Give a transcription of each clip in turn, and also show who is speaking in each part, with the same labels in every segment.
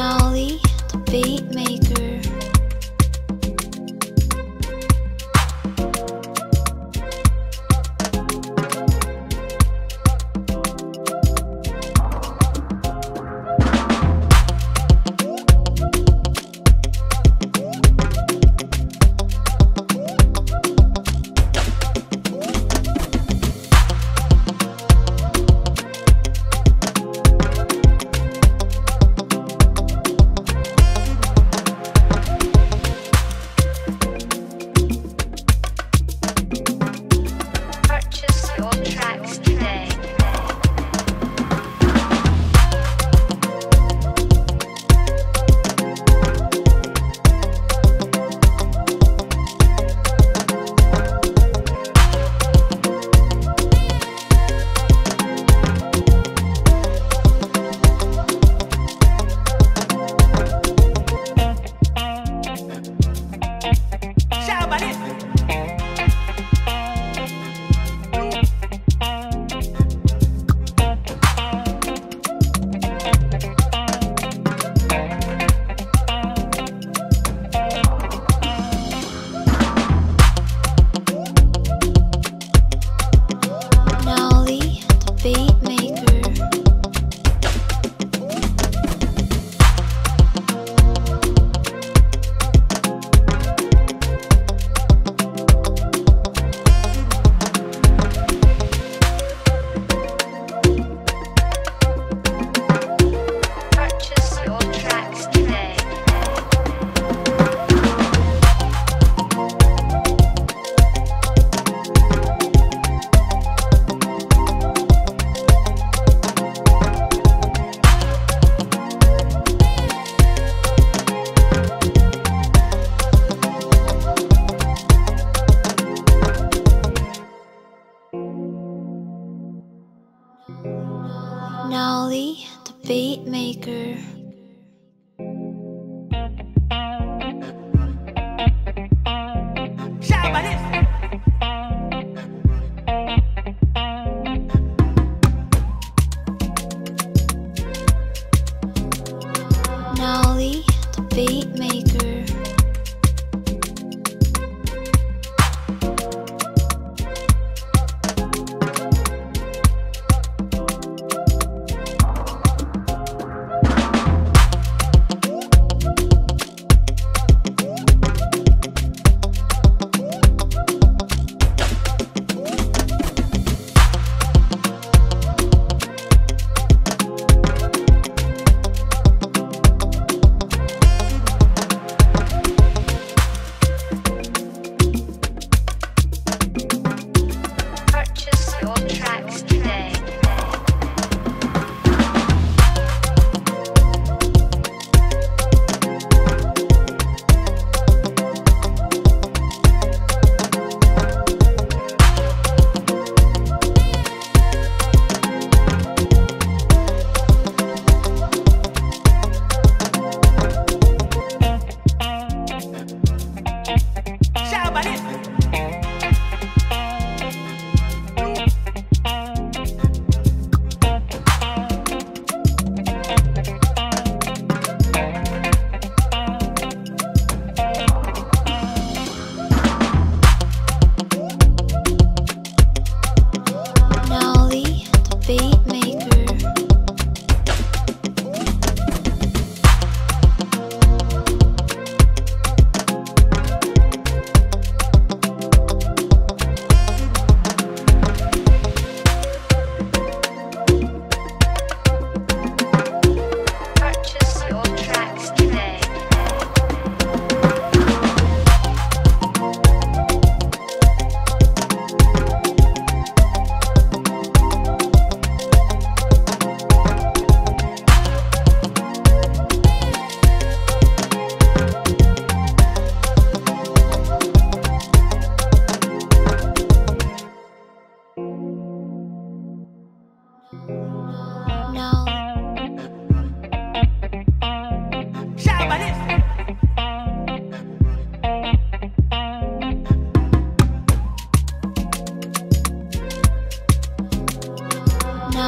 Speaker 1: out
Speaker 2: Nolly, the beat maker.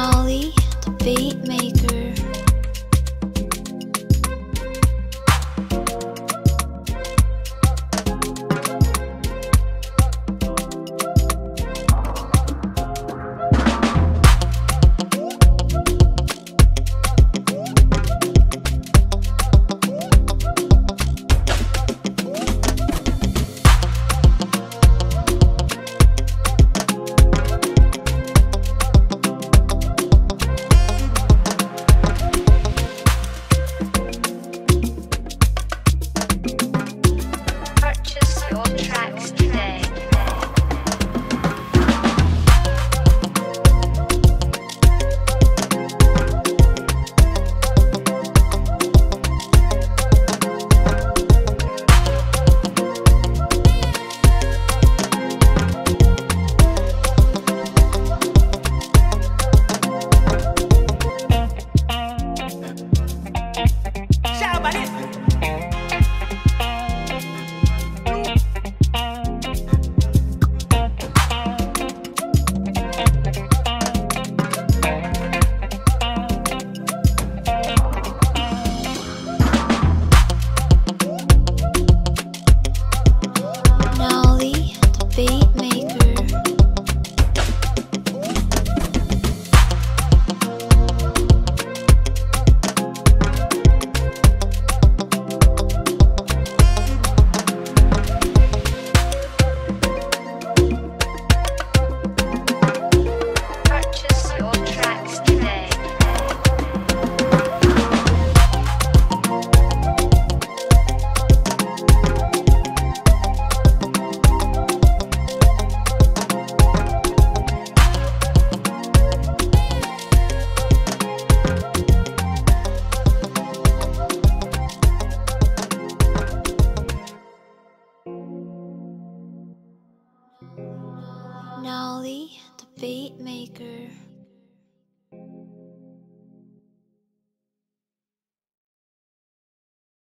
Speaker 2: Nolly, the beat maker. Molly, the beat maker.